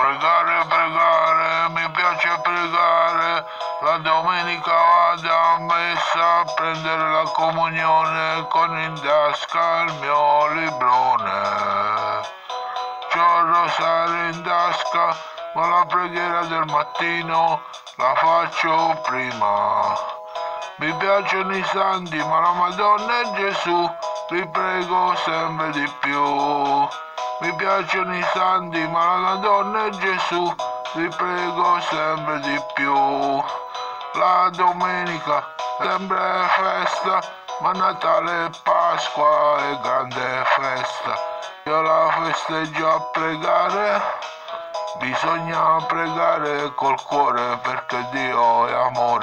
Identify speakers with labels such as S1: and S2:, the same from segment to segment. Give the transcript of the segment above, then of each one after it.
S1: Pregare, pregare, mi piace pregare, la domenica vado a messa a prendere la comunione con in tasca il mio librone. C'ho il rosario in tasca, ma la preghiera del mattino la faccio prima. Mi piacciono i santi, ma la Madonna e Gesù li prego sempre di più. Mi piacciono i santi, ma la Madonna e Gesù li prego sempre di più. La domenica sempre festa, ma Natale e Pasqua è grande festa. Io la festeggio a pregare, bisogna pregare col cuore perché Dio è amore.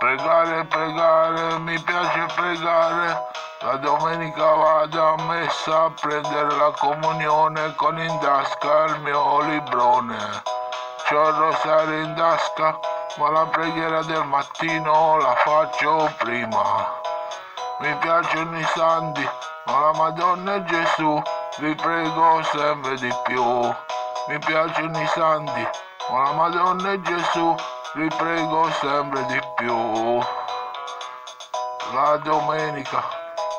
S1: Pregare, pregare, mi piace pregare. La domenica vado a messa a prendere la comunione con in tasca il mio librone. C'ho il rosario in tasca, ma la preghiera del mattino la faccio prima. Mi piacciono i santi, ma la Madonna e Gesù li prego sempre di più. Mi piacciono i santi, ma la Madonna e Gesù li prego sempre di più. La domenica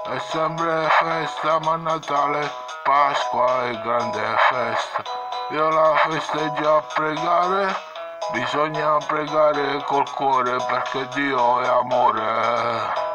S1: è sempre festa, ma Natale, Pasqua è grande festa. Io la festeggio a pregare, bisogna pregare col cuore perché Dio è amore.